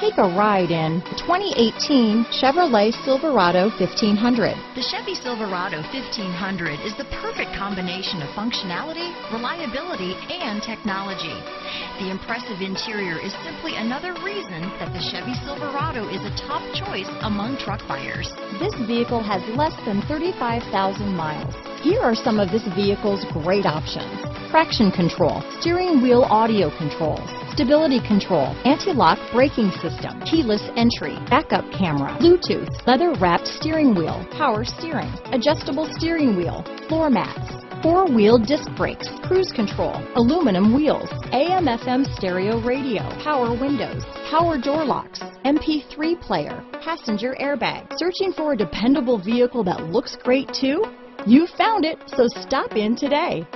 Take a ride in 2018 Chevrolet Silverado 1500. The Chevy Silverado 1500 is the perfect combination of functionality, reliability, and technology. The impressive interior is simply another reason that the Chevy Silverado is a top choice among truck buyers. This vehicle has less than 35,000 miles. Here are some of this vehicle's great options. Traction control, steering wheel audio controls, stability control, anti-lock braking system, keyless entry, backup camera, Bluetooth, leather wrapped steering wheel, power steering, adjustable steering wheel, floor mats, four-wheel disc brakes, cruise control, aluminum wheels, AM FM stereo radio, power windows, power door locks, MP3 player, passenger airbag. Searching for a dependable vehicle that looks great too? You found it, so stop in today.